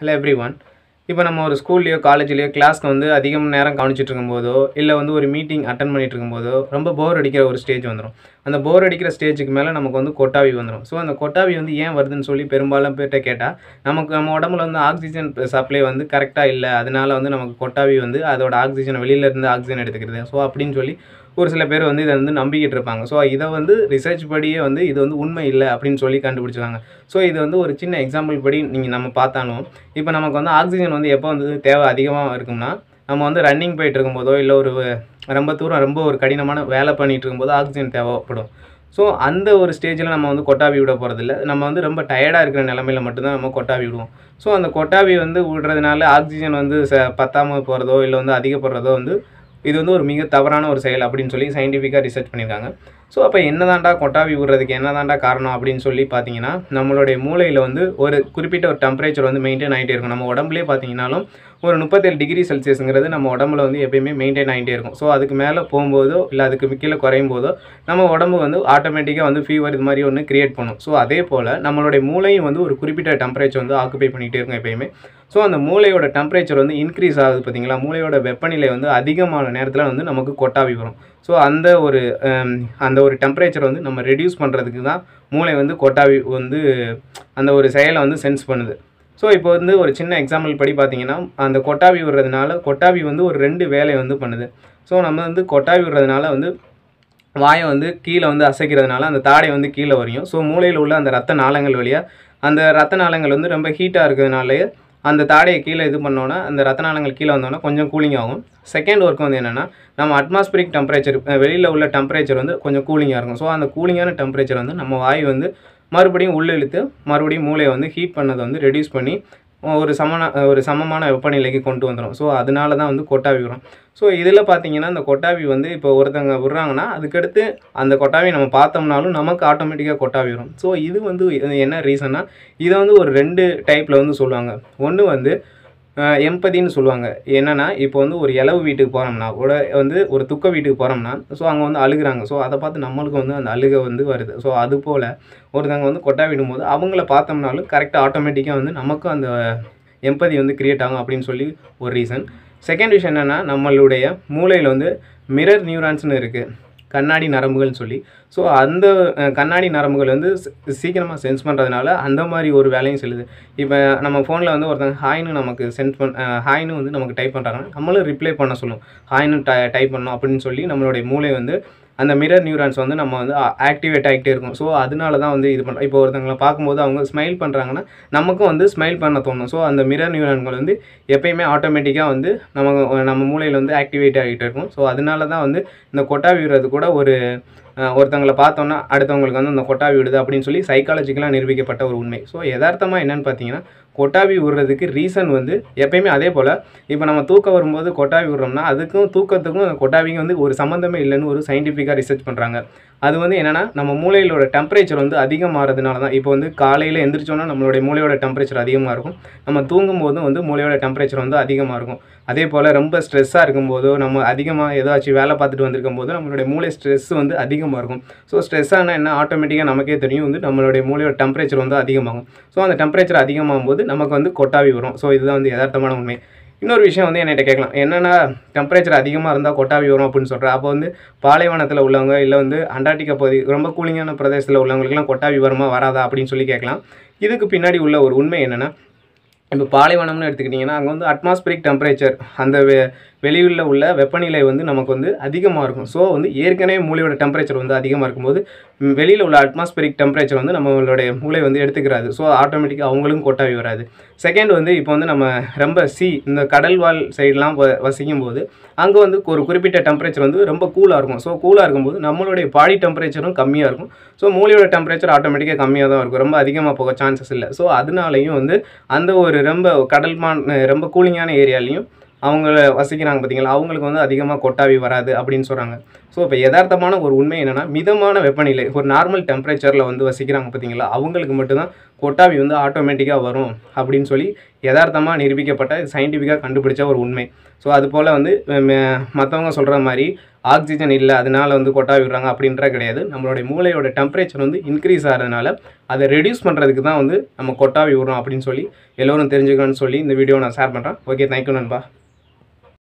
Hello every one இப்போ நம்ம ஒரு ஸ்கூல்லையோ காலேஜ்லேயோ கிளாஸ்க்கு வந்து அதிகம் நேரம் கவனிச்சிட்டு இருக்கும்போதோ இல்லை வந்து ஒரு மீட்டிங் அட்டன் பண்ணிட்டு இருக்கும்போதோ ரொம்ப போர் அடிக்கிற ஒரு ஸ்டேஜ் வந்துடும் அந்த போர் அடிக்கிற ஸ்டேஜுக்கு மேலே நமக்கு வந்து கொட்டாவி வந்துடும் ஸோ அந்த கொட்டாவி வந்து ஏன் வருதுன்னு சொல்லி பெரும்பாலும் பேர்கிட்ட கேட்டால் நமக்கு நம்ம உடம்புல வந்து ஆக்சிஜன் சப்ளை வந்து கரெக்டாக இல்லை. அதனால் வந்து நமக்கு கொட்டாவி வந்து அதோட ஆக்சிஜன் வெளியிலேருந்து ஆக்சிஜன் எடுத்துக்கிறது. ஸோ அப்படின்னு சொல்லி ஒரு சில பேர் வந்து இதை வந்து நம்பிக்கிட்டு இருப்பாங்க ஸோ இதை வந்து ரிசர்ச் படியே வந்து இது வந்து உண்மை இல்லை அப்படின்னு சொல்லி கண்டுபிடிச்சிருக்காங்க ஸோ இது வந்து ஒரு சின்ன எக்ஸாம்பிள் படி நீங்கள் நம்ம பார்த்தாலும் இப்போ நமக்கு வந்து ஆக்சிஜன் வந்து எப்போ வந்து தேவை அதிகமாக இருக்கும்னா நம்ம வந்து ரன்னிங் போயிட்டு இருக்கும்போதோ இல்லை ஒரு ரொம்ப தூரம் ரொம்ப ஒரு கடினமான வேலை பண்ணிட்டு இருக்கும்போது ஆக்சிஜன் தேவைப்படும். ஸோ அந்த ஒரு ஸ்டேஜில் நம்ம வந்து கொட்டாவி விட போகிறதில்ல நம்ம வந்து ரொம்ப டயர்டாக இருக்கிற நிலமையில மட்டும்தான் நம்ம கொட்டாவி விடுவோம். ஸோ அந்த கொட்டாவி வந்து விடுறதுனால ஆக்சிஜன் வந்து ச பத்தாமல் போகிறதோ இல்லை வந்து அதிகப்படுறதோ வந்து இது வந்து ஒரு மிக தவறான ஒரு செயல் அப்படின்னு சொல்லி சயின்டிஃபிக்காக ரிசர்ச் பண்ணியிருக்காங்க. ஸோ அப்போ என்னதாண்டா கொட்டாவி விடுறதுக்கு என்னதாண்டா காரணம் அப்படின்னு சொல்லி பார்த்தீங்கன்னா நம்மளுடைய மூளையில் வந்து ஒரு குறிப்பிட்ட ஒரு டெம்பரேச்சர் வந்து மெயின்டைன் ஆகிட்டே இருக்கும். நம்ம உடம்புலேயே பார்த்தீங்கன்னாலும் ஒரு முப்பத்தேழு டிகிரி செல்சியஸுங்கிறது நம்ம உடம்புல வந்து எப்பயுமே மெயின்டைன் ஆகிட்டே இருக்கும். ஸோ அதுக்கு மேலே போகும்போதோ இல்லை அதுக்கு கீழே குறையும் போதோ நம்ம உடம்பு வந்து ஆட்டோமேட்டிக்காக வந்து ஃபீவர் இது மாதிரி ஒன்று கிரியேட் பண்ணும். ஸோ அதே போல் நம்மளுடைய மூளையும் வந்து ஒரு குறிப்பிட்ட டெம்பரேச்சர் வந்து ஆக்குபை பண்ணிகிட்டே இருக்கும் எப்பயுமே. ஸோ அந்த மூளையோட டெம்பரேச்சர் வந்து இன்க்ரீஸ் ஆகுது பார்த்தீங்களா? மூளையோட வெப்பநிலை வந்து அதிகமான நேரத்தில் வந்து நமக்கு கொட்டாவி வரும் ஸோ அந்த ஒரு அந்த ஒரு டெம்பரேச்சர் வந்து நம்ம ரெடியூஸ் பண்ணுறதுக்கு தான் மூளை வந்து கொட்டாவி வந்து அந்த ஒரு செயலை வந்து சென்ஸ் பண்ணுது. ஸோ இப்போ வந்து ஒரு சின்ன எக்ஸாம்பிள் படி பார்த்தீங்கன்னா அந்த கொட்டாவி விடுறதுனால கொட்டாவி வந்து ஒரு ரெண்டு வேலையை வந்து பண்ணுது. ஸோ நம்ம வந்து கொட்டாவி விடுறதுனால வந்து வாயை வந்து கீழே வந்து அசைக்கிறதுனால அந்த தாடை வந்து கீழே வரையும். ஸோ மூளையில் உள்ள அந்த ரத்த நாளங்கள் வழியாக அந்த ரத்த நாளங்கள் வந்து ரொம்ப ஹீட்டாக இருக்கிறதுனாலே அந்த தாடையை கீழே இது பண்ணோன்னா அந்த ரத்த நாளங்கள் கீழே வந்தோன்னா கொஞ்சம் கூலிங் ஆகும். செகண்ட் ஒர்க் வந்து என்னென்னா நம்ம அட்மாஸ்பிரிக் டெம்பரேச்சர் வெளியில் உள்ள டெம்பரேச்சர் வந்து கொஞ்சம் கூலிங்காக இருக்கும். ஸோ அந்த கூலிங்கான டெம்பரேச்சர் வந்து நம்ம வாய் வந்து மறுபடியும் உள்ளே இழுத்து மறுபடியும் மூளையை வந்து ஹீட் பண்ணதை வந்து ரெடியூஸ் பண்ணி ஒரு சமன ஒரு சமமான வெப்பநிலைக்கு கொண்டு வந்துடும் ஸோ அதனால தான் வந்து கொட்டாவி வரும். ஸோ இதில் பார்த்தீங்கன்னா அந்த கொட்டாவி வந்து இப்போ ஒருத்தங்க விடுறாங்கன்னா அதுக்கடுத்து அந்த கொட்டாவி நம்ம பார்த்தோம்னாலும் நமக்கு ஆட்டோமேட்டிக்காக கொட்டாவி வரும். ஸோ இது வந்து என்ன ரீசன்னா இதை வந்து ஒரு ரெண்டு டைப்பில் வந்து சொல்லுவாங்க. ஒன்று வந்து எம்பதின்னு சொல்லுவாங்க. என்னென்னா இப்போ வந்து ஒரு இளவு வீட்டுக்கு போகிறோம்னா கூட வந்து ஒரு துக்க வீட்டுக்கு போகிறோம்னா ஸோ அங்கே வந்து அழுகுறாங்க. ஸோ அதை பார்த்து நம்மளுக்கு வந்து அந்த அழுகை வந்து வருது. ஸோ அது போல் ஒருத்தவங்க வந்து கொட்டா விடும்போது அவங்கள பார்த்தோம்னாலும் கரெக்டாக ஆட்டோமேட்டிக்காக வந்து நமக்கும் அந்த எம்பதி வந்து க்ரியேட் ஆகும் அப்படின்னு சொல்லி ஒரு ரீசன் செகண்ட் விஷயம் என்னென்னா நம்மளுடைய மூளையில் வந்து மிரர் நியூரான்ஸ்னு இருக்குது கண்ணாடி நரம்புகள்னு சொல்லி. ஸோ அந்த கண்ணாடி நரம்புகள் வந்து சீக்கிரமாக சென்ஸ் பண்ணுறதுனால அந்த மாதிரி ஒரு வேலையும் செல்லுது. இப்போ நம்ம ஃபோனில் வந்து ஒருத்தங்க ஹாய்னு நமக்கு சென்ஸ் பண் ஹாய்னு வந்து நமக்கு டைப் பண்ணுறாங்கன்னா நம்மளும் ரிப்ளை பண்ண சொல்லும். ஹாய்னு டை டைப் பண்ணோம் அப்படின்னு சொல்லி நம்மளுடைய மூளை வந்து அந்த மிரர் நியூரான்ஸ் வந்து நம்ம வந்து ஆக்டிவேட் ஆகிட்டே இருக்கும். ஸோ அதனால தான் வந்து இது பண்ணுறோம் இப்போ ஒருத்தங்களை பார்க்கும்போது அவங்க ஸ்மைல் பண்ணுறாங்கன்னா நமக்கும் வந்து ஸ்மைல் பண்ண தோணும். ஸோ அந்த மிரர் நியூரான்கள் வந்து எப்பயுமே ஆட்டோமேட்டிக்காக வந்து நம்ம நம்ம மூளையில் வந்து ஆக்டிவேட் ஆகிட்டு இருக்கும். ஸோ அதனால தான் வந்து இந்த கொட்டா விடுறது கூட ஒரு ஒருத்தவங்களை பார்த்தோன்னா அடுத்தவங்களுக்கு வந்து அந்த கொட்டாவி விடுது அப்படின்னு சொல்லி சைக்காலஜிக்கலாக நிரூபிக்கப்பட்ட ஒரு உண்மை. ஸோ யதார்த்தமாக என்னென்னு பார்த்தீங்கன்னா கொட்டாவி விடுறதுக்கு ரீசன் வந்து எப்பயுமே அதே போல். இப்போ நம்ம தூக்கம் வரும்போது கொட்டாவி விடுறோம்னா அதுக்கும் தூக்கத்துக்கும் அந்த கொட்டாவிக்கும் வந்து ஒரு சம்மந்தமே இல்லைன்னு ஒரு சயின்டிஃபிக்காக ரிசர்ச் பண்ணுறாங்க அது வந்து என்னென்னா நம்ம மூளையிலோட டெம்பரேச்சர் வந்து அதிகமாகிறதுனால தான். இப்போ வந்து காலையில் எந்திரிச்சோன்னா நம்மளுடைய மூளையோட டெம்பரேச்சர் அதிகமாக இருக்கும். நம்ம தூங்கும் போதும் வந்து மூளையோட டெம்பரேச்சர் வந்து அதிகமாக இருக்கும். அதே போல் ரொம்ப ஸ்ட்ரெஸ்ஸாக இருக்கும்போதோ நம்ம அதிகமாக ஏதாச்சும் வேலை பார்த்துட்டு வந்திருக்கும் போது நம்மளுடைய மூளை ஸ்ட்ரெஸ் வந்து அதிகமாக இருக்கும். ஸோ ஸ்ட்ரெஸ்ஸானால் என்ன? ஆட்டோமேட்டிக்காக நமக்கே தெரியும். வந்து நம்மளுடைய மூளையோட டெம்பரேச்சர் வந்து அதிகமாகும். ஸோ அந்த டெம்பரேச்சர் அதிகமாகும் போது நமக்கு வந்து கொட்டாவி வரும். ஸோ இதுதான் வந்து யதார்த்தமான உண்மை. இன்னொரு விஷயம் வந்து என்கிட்ட கேட்கலாம். என்னென்னா டெம்பரேச்சர் அதிகமாக இருந்தால் கொட்டாவி வரும் அப்படின்னு சொல்கிறேன் அப்போ வந்து பாலைவனத்தில் உள்ளவங்க இல்லை வந்து அண்டார்டிகா பகுதி ரொம்ப கூலிங்கான பிரதேசத்தில் உள்ளவங்களுக்குலாம் கொட்டாவி வருமா வராதா அப்படின்னு சொல்லி கேட்கலாம். இதுக்கு பின்னாடி உள்ள ஒரு உண்மை என்னென்னா இப்போ பாலைவனம்னு எடுத்துக்கிட்டிங்கன்னா அங்கே வந்து அட்மாஸ்பிரிக் டெம்பரேச்சர் அந்த வே வெளியில் உள்ள வெப்பநிலை வந்து நமக்கு வந்து அதிகமாக இருக்கும். ஸோ வந்து ஏற்கனவே மூளையோட டெம்பரேச்சர் வந்து அதிகமாக இருக்கும்போது வெளியில் உள்ள அட்மாஸ்பரிக் டெம்பரேச்சர் வந்து நம்மளுடைய மூளை வந்து எடுத்துக்கிறாது. ஸோ ஆட்டோமேட்டிக்காக அவங்களும் கொட்டாவி வராது. செகண்ட் வந்து இப்போ வந்து நம்ம ரொம்ப சி இந்த கடல்வாழ் சைடெலாம் வசிக்கும் போது அங்கே வந்து ஒரு குறிப்பிட்ட டெம்பரேச்சர் வந்து ரொம்ப கூலாக இருக்கும். ஸோ கூலாக இருக்கும்போது நம்மளுடைய பாடி டெம்பரேச்சரும் கம்மியாக இருக்கும். ஸோ மூளையோட டெம்பரேச்சர் ஆட்டோமேட்டிக்காக கம்மியாக தான் இருக்கும். ரொம்ப அதிகமாக போக சான்சஸ் இல்லை. ஸோ அதனாலையும் வந்து அந்த ஒரு ரொம்ப கடல் மா ரொம்ப கூலிங்கான ஏரியாலையும் அவங்கள வசிக்கிறாங்க பார்த்தீங்களா அவங்களுக்கு வந்து அதிகமாக கொட்டாவி வராது அப்படின்னு சொல்கிறாங்க ஸோ இப்போ யதார்த்தமான ஒரு உண்மை என்னென்னா மிதமான வெப்பநிலை ஒரு நார்மல் டெம்பரேச்சரில் வந்து வசிக்கிறாங்க பார்த்தீங்களா அவங்களுக்கு மட்டும்தான் கொட்டாவி வந்து ஆட்டோமேட்டிக்காக வரும் அப்படின்னு சொல்லி யதார்த்தமாக நிரூபிக்கப்பட்ட சயின்டிஃபிக்காக கண்டுபிடிச்ச ஒரு உண்மை. ஸோ அது போல் வந்து மற்றவங்க சொல்கிற மாதிரி ஆக்சிஜன் இல்லை அதனால் வந்து கொட்டாவி விடுறாங்க அப்படின்ற கிடையாது. நம்மளுடைய மூளையோட டெம்பரேச்சர் வந்து இன்க்ரீஸ் ஆகிறதுனால அதை ரெடியூஸ் பண்ணுறதுக்கு தான் வந்து நம்ம கொட்டாவி விடுறோம் அப்படின்னு சொல்லி எல்லோரும் தெரிஞ்சுக்கணும்னு சொல்லி இந்த வீடியோ நான் ஷேர் பண்ணுறேன் ஓகே தேங்க்யூ நண்பா.